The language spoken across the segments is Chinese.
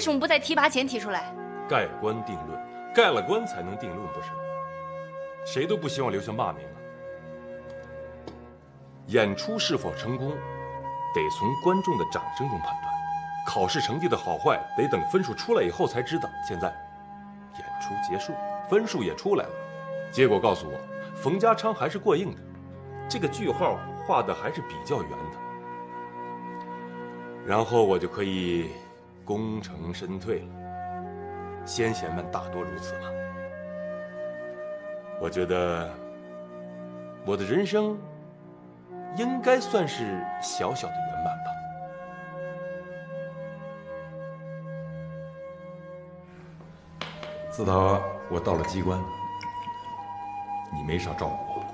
为什么不在提拔前提出来？盖棺定论，盖了棺才能定论，不是吗？谁都不希望留下骂名啊。演出是否成功，得从观众的掌声中判断；考试成绩的好坏，得等分数出来以后才知道。现在，演出结束，分数也出来了，结果告诉我，冯家昌还是过硬的，这个句号画的还是比较圆的。然后我就可以功成身退了。先贤们大多如此吧。我觉得我的人生应该算是小小的圆满吧。自打我到了机关，你没少照顾我，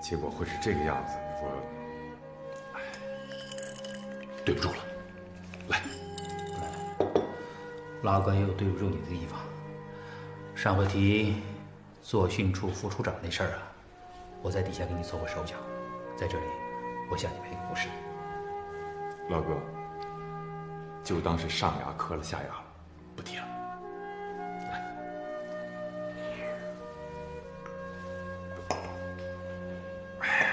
结果会是这个样子，对不住了，来，老哥也有对不住你的地方。上回提做训处副处长那事儿啊，我在底下给你做过手脚，在这里我向你赔个不是。老哥，就当是上牙磕了下牙了，不提了。来，哎呀，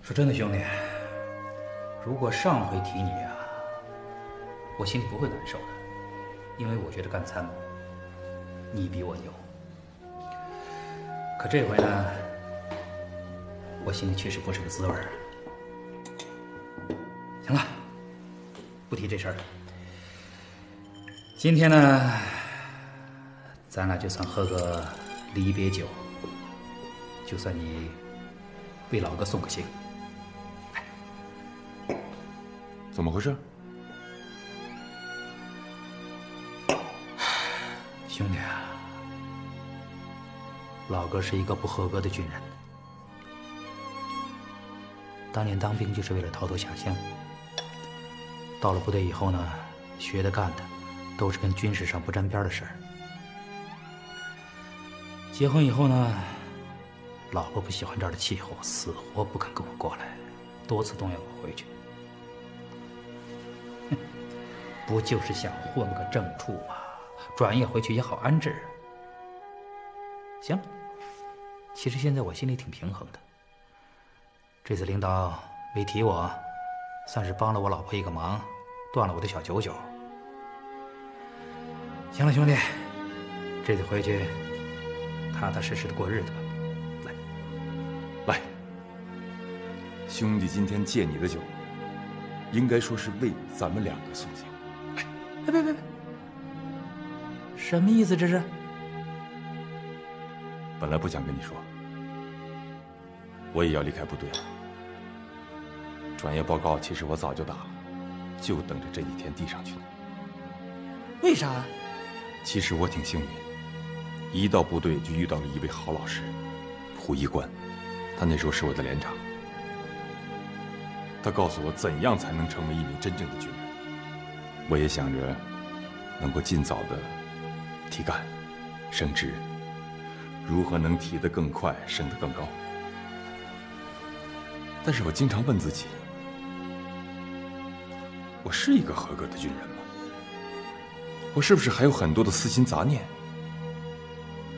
说真的，兄弟。如果上回提你啊，我心里不会难受的，因为我觉得干参谋，你比我牛。可这回呢，我心里确实不是个滋味儿。行了，不提这事儿了。今天呢，咱俩就算喝个离别酒，就算你为老哥送个行。怎么回事，兄弟啊？老哥是一个不合格的军人。当年当兵就是为了逃脱下乡，到了部队以后呢，学的干的都是跟军事上不沾边的事儿。结婚以后呢，老婆不喜欢这儿的气候，死活不肯跟我过来，多次动员我回去。不就是想混个正处吗？转业回去也好安置。行，其实现在我心里挺平衡的。这次领导没提我，算是帮了我老婆一个忙，断了我的小九九。行了，兄弟，这次回去踏踏实实的过日子吧。来，来，兄弟，今天借你的酒，应该说是为咱们两个送行。别别别！什么意思？这是？本来不想跟你说，我也要离开部队了。转业报告其实我早就打了，就等着这几天递上去呢。为啥？其实我挺幸运，一到部队就遇到了一位好老师，胡一官，他那时候是我的连长。他告诉我怎样才能成为一名真正的军人。我也想着能够尽早的提干、升职，如何能提得更快、升得更高？但是我经常问自己：我是一个合格的军人吗？我是不是还有很多的私心杂念？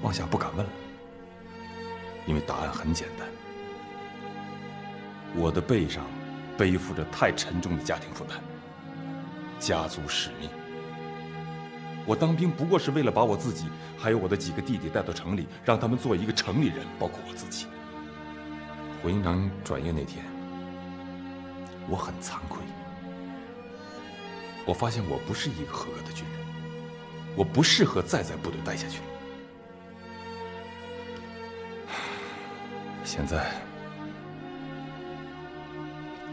妄下不敢问了，因为答案很简单：我的背上背负着太沉重的家庭负担。家族使命。我当兵不过是为了把我自己还有我的几个弟弟带到城里，让他们做一个城里人，包括我自己。胡营长转业那天，我很惭愧。我发现我不是一个合格的军人，我不适合再在部队待下去了。现在，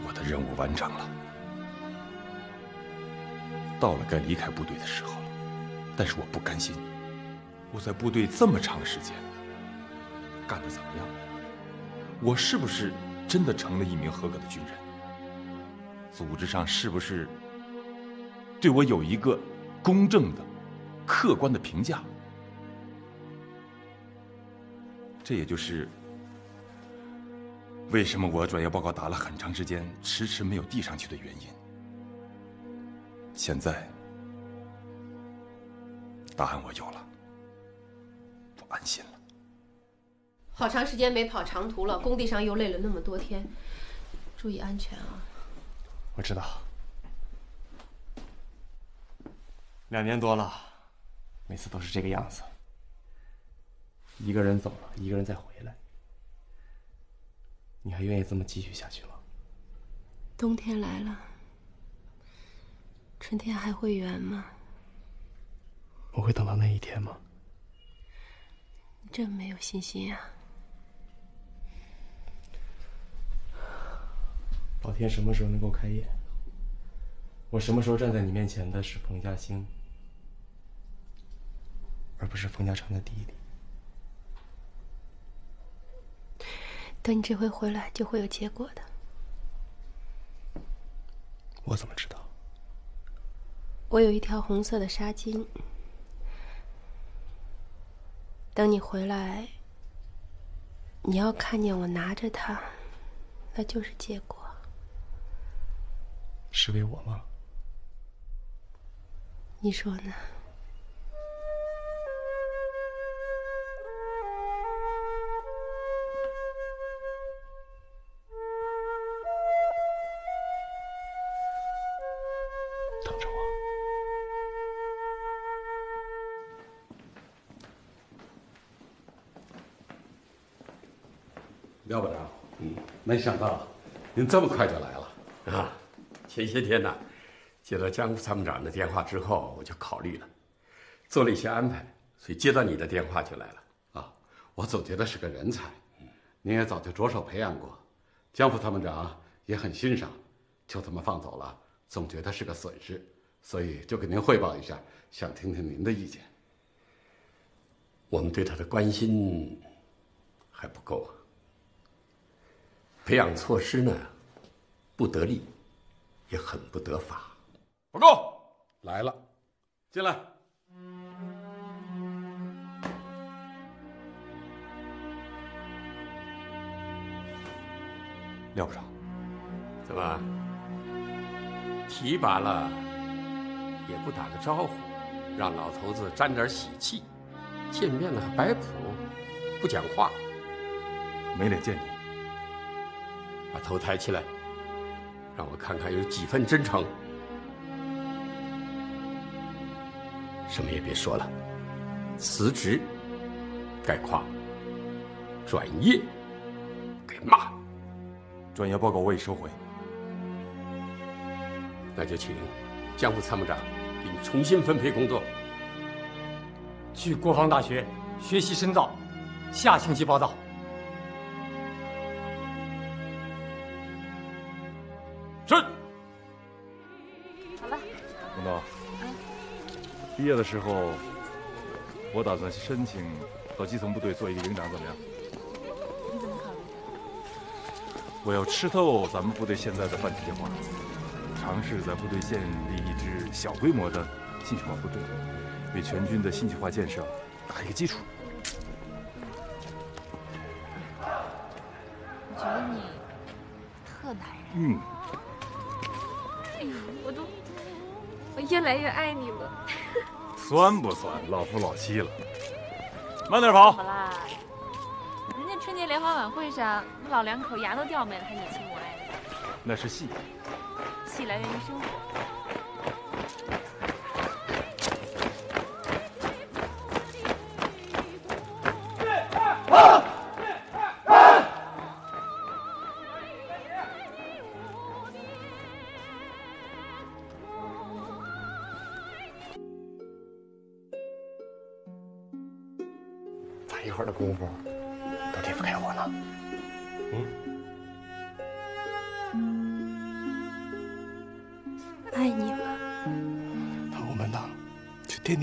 我的任务完成了。到了该离开部队的时候了，但是我不甘心。我在部队这么长时间，干的怎么样？我是不是真的成了一名合格的军人？组织上是不是对我有一个公正的、客观的评价？这也就是为什么我转业报告打了很长时间，迟迟没有递上去的原因？现在答案我有了，我安心了。好长时间没跑长途了，工地上又累了那么多天，注意安全啊！我知道，两年多了，每次都是这个样子，一个人走了，一个人再回来。你还愿意这么继续下去吗？冬天来了，春天还会圆吗？我会等到那一天吗？你这么没有信心啊！老天什么时候能够开眼？我什么时候站在你面前的是冯家兴，而不是冯家成的弟弟？等你这回回来，就会有结果的。我怎么知道？我有一条红色的纱巾，等你回来，你要看见我拿着它，那就是结果。是为我吗？你说呢？没想到您这么快就来了啊！前些天呢，接到江副参谋长的电话之后，我就考虑了，做了一些安排，所以接到你的电话就来了。啊！我总觉得是个人才，您也早就着手培养过，江副参谋长也很欣赏，就这么放走了，总觉得是个损失，所以就给您汇报一下，想听听您的意见。我们对他的关心还不够啊，培养措施呢，不得力，也很不得法。报告来了，进来。廖部长，怎么提拔了也不打个招呼，让老头子沾点喜气？见面了还摆谱，不讲话，没脸见你。把头抬起来，让我看看有几分真诚。什么也别说了，辞职该夸，转业该骂。专业报告我已收回，那就请江副参谋长给你重新分配工作。去国防大学学习深造，下星期报道。业的时候，我打算申请到基层部队做一个营长，怎么样？你怎么考虑？我要吃透咱们部队现在的办机械化，尝试在部队建立一支小规模的信息化部队，为全军的信息化建设打一个基础。我觉得你特男人。嗯，哎呀，我都我越来越爱你了。酸不酸？老夫老妻了，慢点跑好。啦，人家春节联欢晚会上，我们老两口牙都掉没了，还你亲我爱的，那是戏。戏来源于生活。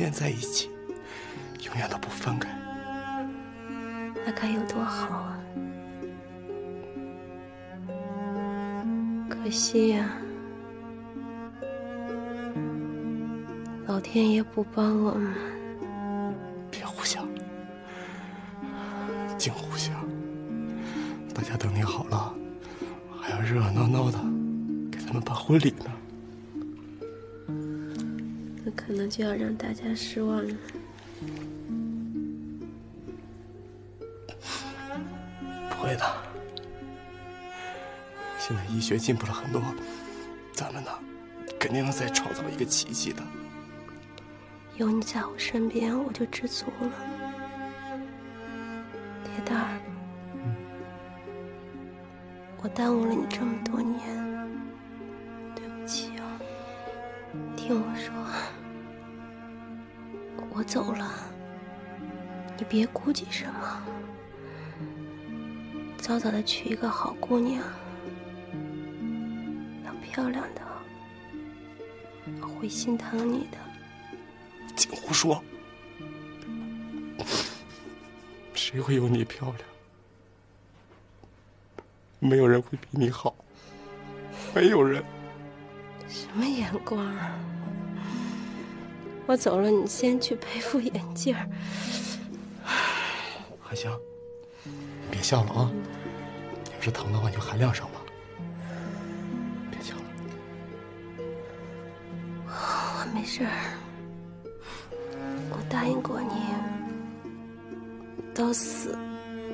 粘在一起永远都不分开。那该有多好啊。可惜呀老天爷不帮我们。别胡想。净胡想。大家等你好了还要热热闹闹的给他们办婚礼呢。就要让大家失望了。不会的，现在医学进步了很多，咱们呢，肯定能再创造一个奇迹的。有你在我身边，我就知足了。铁蛋儿，我耽误了你这么多年，对不起啊。听我说，我走了，你别顾忌什么，早早的娶一个好姑娘，当漂亮的，我会心疼你的。净胡说！谁会有你漂亮？没有人会比你好，没有人。什么眼光啊！我走了，你先去配副眼镜儿。还行，别笑了啊！要是疼的话，你就含量上吧。别笑了。我没事儿。我答应过你，到死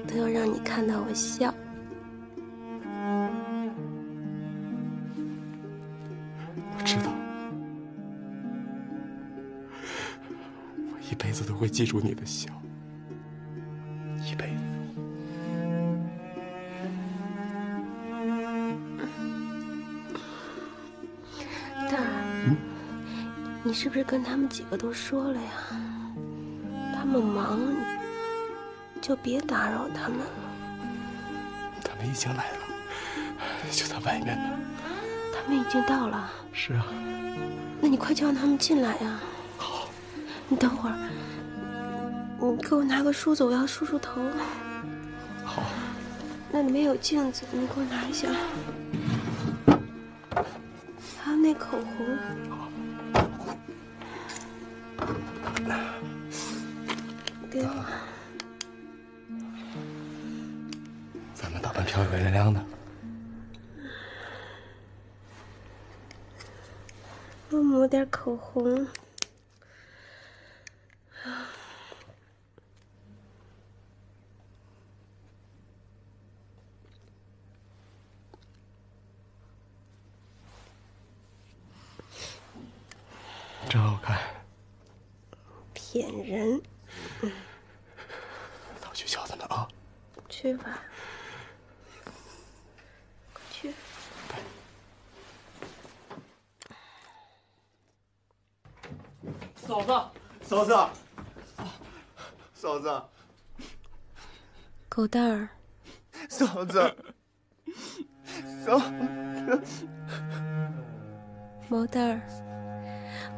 都要让你看到我笑。记住你的笑，一辈子。蛋儿，你是不是跟他们几个都说了呀？他们忙，就别打扰他们了。他们已经来了，就在外面呢。他们已经到了。是啊。那你快叫他们进来呀。好。你等会儿，你给我拿个梳子，我要梳梳头。好。那里面有镜子，你给我拿一下。还有那口红。给我。咱们打扮漂漂亮亮的。我抹点口红。真好看。骗人。那我去叫他们啊。去吧。快去。嫂子，嫂子，嫂子，狗蛋儿，嫂子，嫂子，毛蛋儿，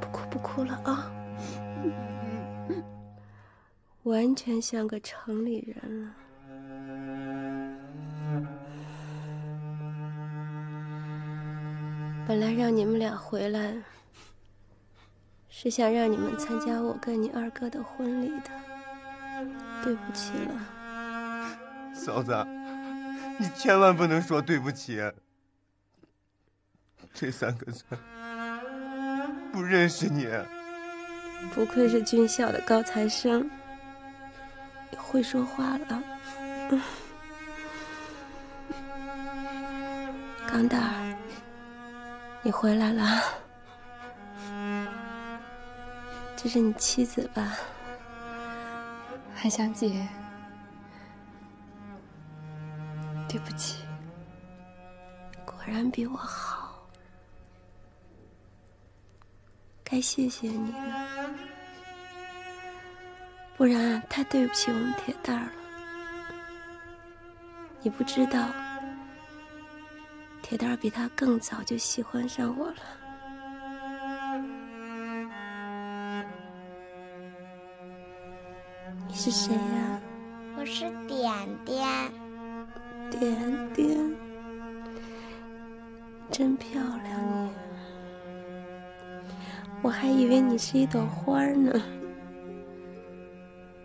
不哭不哭了啊！完全像个城里人了。本来让你们俩回来。是想让你们参加我跟你二哥的婚礼的，对不起了，嫂子，你千万不能说对不起。这三个字，不认识你，不愧是军校的高材生，会说话了。钢蛋儿，你回来了。这是你妻子吧，韩香姐？对不起，果然比我好，该谢谢你了，不然太对不起我们铁蛋儿了。你不知道，铁蛋儿比他更早就喜欢上我了。是谁呀？我是点点。点点，真漂亮你！我还以为你是一朵花呢。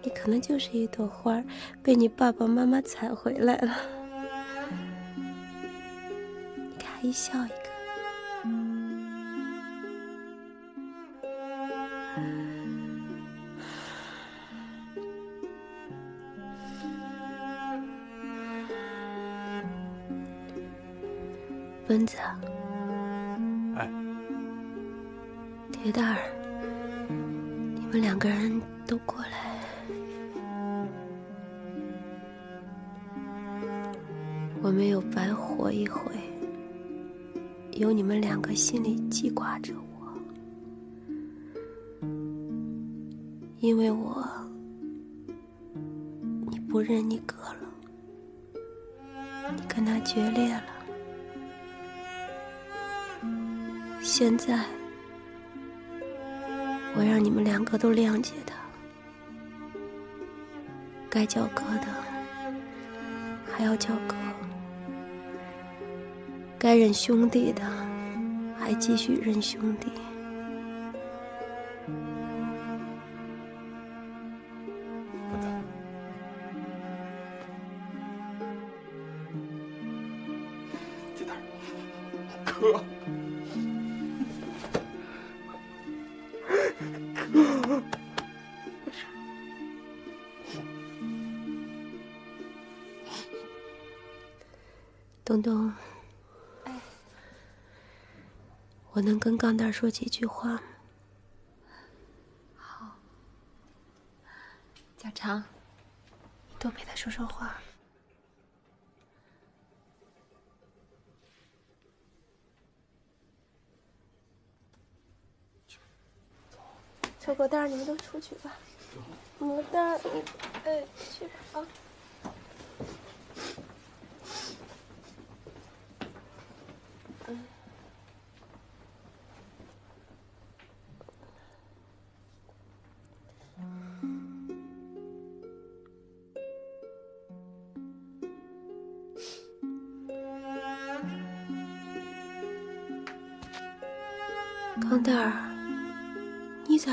你可能就是一朵花，被你爸爸妈妈采回来了。你看，一笑一个。奔子，哎，铁蛋儿，你们两个人都过来。我没有白活一回，有你们两个心里记挂着我，因为我你不认你哥了，你跟他决裂了。现在，我让你们两个都谅解他，该叫哥的还要叫哥，该认兄弟的还继续认兄弟。能跟钢蛋说几句话吗？好，小长，多陪他说说话。小狗蛋儿，你们都出去吧。牡丹儿，你哎去吧啊。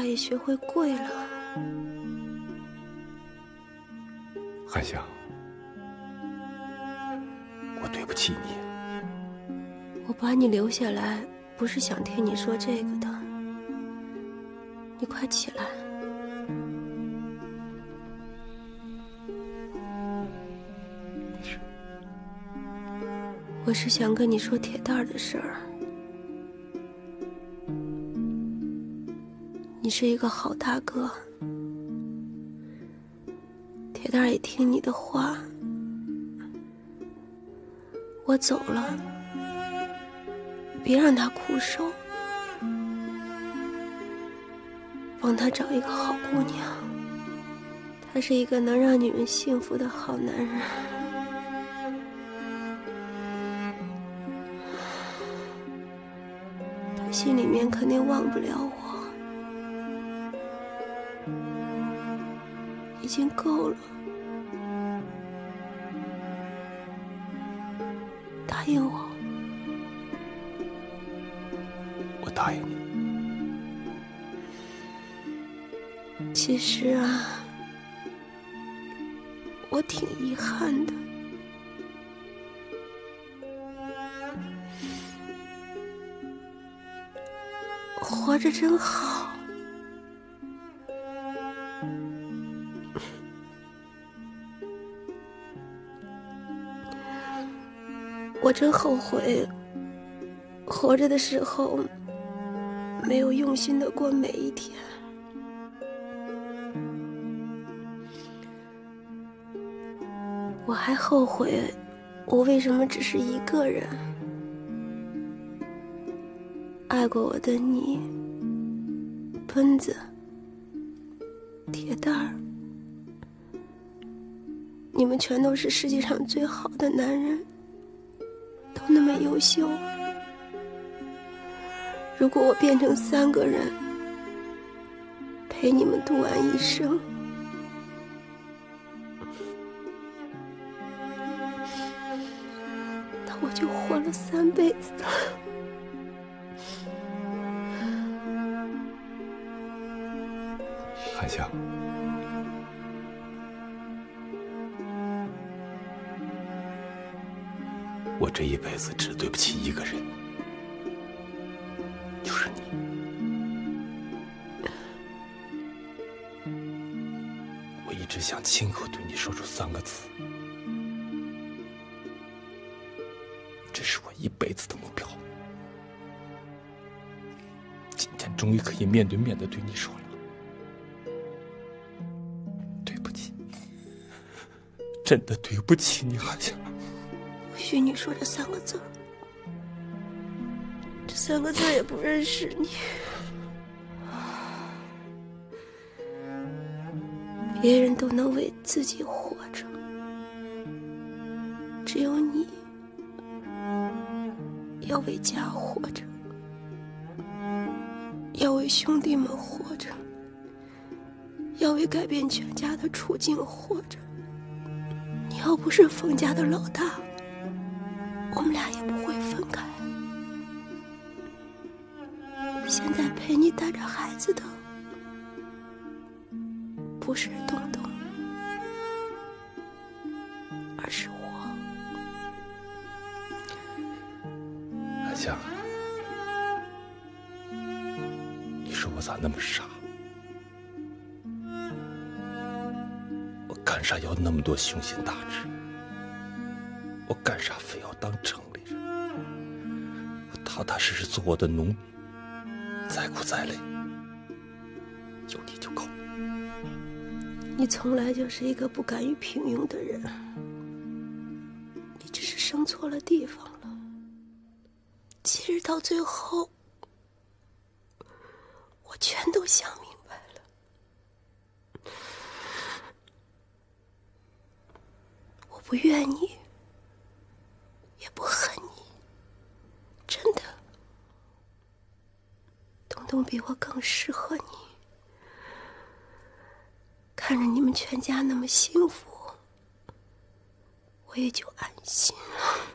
也学会跪了？韩香，我对不起你。我把你留下来，不是想听你说这个的。你快起来。我是想跟你说铁蛋儿的事儿。你是一个好大哥，铁蛋也听你的话。我走了，别让他苦守，帮他找一个好姑娘。他是一个能让女人幸福的好男人。他心里面肯定忘不了我。经够了，答应我。我答应你。其实啊，我挺遗憾的，活着真好。我真后悔，活着的时候没有用心的过每一天。我还后悔，我为什么只是一个人爱过我的你，墩子、铁蛋儿，你们全都是世界上最好的男人。都那么优秀，如果我变成三个人陪你们度完一生，那我就活了三辈子了。韩香。这一辈子只对不起一个人就是你。我一直想亲口对你说出三个字这是我一辈子的目标。今天终于可以面对面的对你说了对不起真的对不起你韩想许你说这三个字，这三个字也不认识你。别人都能为自己活着，只有你要为家活着，要为兄弟们活着，要为改变全家的处境活着。你要不是冯家的老大，我们俩也不会分开。现在陪你带着孩子的。不是东东，而是我。韩香，你说我咋那么傻？我干啥要那么多雄心大志？我干啥非要当城里人？我踏踏实实做我的农民，再苦再累，有你就够。你从来就是一个不甘于平庸的人，你只是生错了地方了。其实到最后，我全都想明白了。我不怨你，也不恨你，真的。总比我更适合你。看着你们全家那么幸福，我也就安心了。